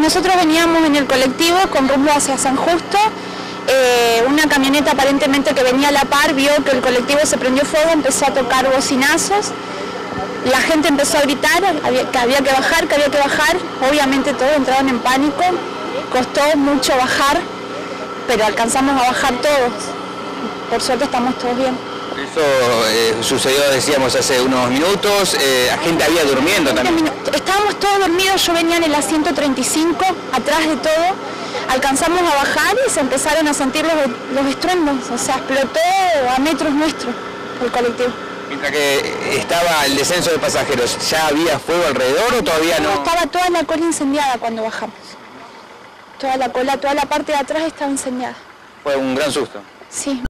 Nosotros veníamos en el colectivo con rumbo hacia San Justo. Eh, una camioneta aparentemente que venía a la par vio que el colectivo se prendió fuego, empezó a tocar bocinazos. La gente empezó a gritar que había que bajar, que había que bajar. Obviamente todos entraron en pánico. Costó mucho bajar, pero alcanzamos a bajar todos. Por suerte estamos todos bien. Eso eh, sucedió, decíamos, hace unos minutos. Eh, la gente había durmiendo también. Estábamos todos dormidos, yo venía en el asiento 35, atrás de todo. Alcanzamos a bajar y se empezaron a sentir los, los estruendos. O sea, explotó a metros nuestros el colectivo. Mientras que estaba el descenso de pasajeros, ¿ya había fuego alrededor o todavía no? Estaba toda la cola incendiada cuando bajamos. Toda la cola, toda la parte de atrás estaba incendiada. Fue un gran susto. Sí.